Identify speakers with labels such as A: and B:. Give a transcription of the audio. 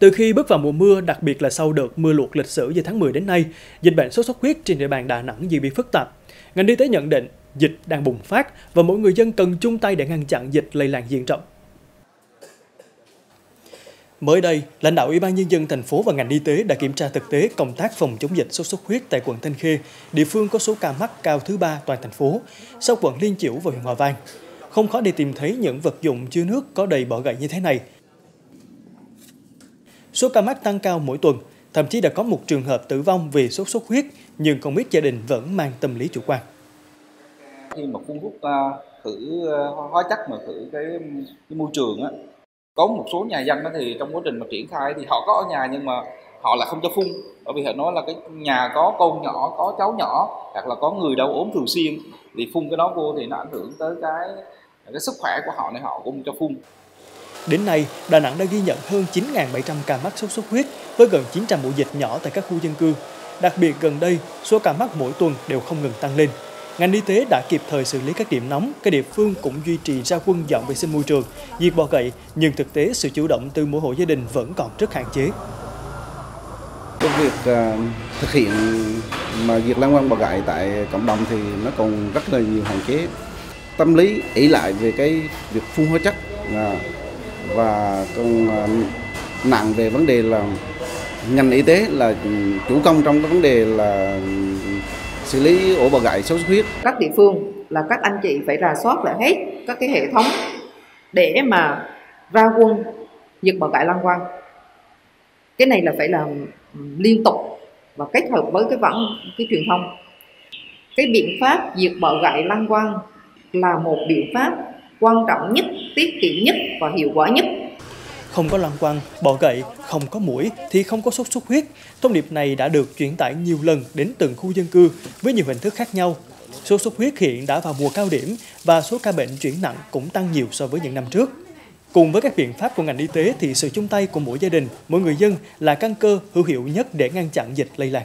A: Từ khi bước vào mùa mưa, đặc biệt là sau đợt mưa lụt lịch sử từ tháng 10 đến nay, dịch bệnh sốt xuất huyết trên địa bàn Đà Nẵng diễn biến phức tạp. Ngành y tế nhận định dịch đang bùng phát và mỗi người dân cần chung tay để ngăn chặn dịch lây lan diện rộng. Mới đây, lãnh đạo Ủy ban nhân dân thành phố và ngành y tế đã kiểm tra thực tế công tác phòng chống dịch sốt xuất huyết tại quận Thanh Khê, địa phương có số ca mắc cao thứ ba toàn thành phố, sau quận Liên Chiểu và huyện Hòa Vang. Không khó để tìm thấy những vật dụng chứa nước có đầy bọ gậy như thế này. Số ca mắc tăng cao mỗi tuần, thậm chí đã có một trường hợp tử vong vì sốt xuất huyết, nhưng không biết gia đình vẫn mang tâm lý chủ quan.
B: Khi mà phun thuốc à, khử à, hóa chất mà khử cái, cái môi trường á, có một số nhà dân đó thì trong quá trình mà triển khai thì họ có ở nhà nhưng mà họ lại không cho phun bởi vì họ nói là cái nhà có con nhỏ có cháu nhỏ hoặc là có người đau ốm thường xuyên thì phun cái đó vô thì nó ảnh hưởng tới cái cái sức khỏe của họ nên họ cũng cho phun
A: Đến nay, Đà Nẵng đã ghi nhận hơn 9.700 ca mắc sốt xuất huyết với gần 900 ổ dịch nhỏ tại các khu dân cư. Đặc biệt gần đây, số ca mắc mỗi tuần đều không ngừng tăng lên. Ngành y tế đã kịp thời xử lý các điểm nóng, các địa phương cũng duy trì ra quân dọn vệ sinh môi trường, diệt bọ gậy, nhưng thực tế sự chủ động từ mỗi hộ gia đình vẫn còn rất hạn chế.
C: Cái việc uh, thực hiện mà diệt lăng quăng bọ gậy tại cộng đồng thì nó còn rất là nhiều hạn chế. Tâm lý ỷ lại về cái việc phun hóa chất uh, và còn à, nặng về vấn đề là ngành y tế là chủ công trong cái vấn đề là xử lý ổ bọ gậy sốt xuất huyết.
D: Các địa phương là các anh chị phải rà soát lại hết các cái hệ thống để mà ra quân diệt bọ gậy lăng quăng. Cái này là phải làm liên tục và kết hợp với cái vẫn cái truyền thông. Cái biện pháp diệt bọ gậy lăng quăng là một biện pháp quan trọng nhất, tiết kiệm nhất và hiệu quả nhất
A: không có lăng quăng, bọ gậy, không có mũi thì không có sốt xuất huyết. Thông điệp này đã được truyền tải nhiều lần đến từng khu dân cư với nhiều hình thức khác nhau. Sốt xuất huyết hiện đã vào mùa cao điểm và số ca bệnh chuyển nặng cũng tăng nhiều so với những năm trước. Cùng với các biện pháp của ngành y tế thì sự chung tay của mỗi gia đình, mỗi người dân là căn cơ hữu hiệu nhất để ngăn chặn dịch lây lan.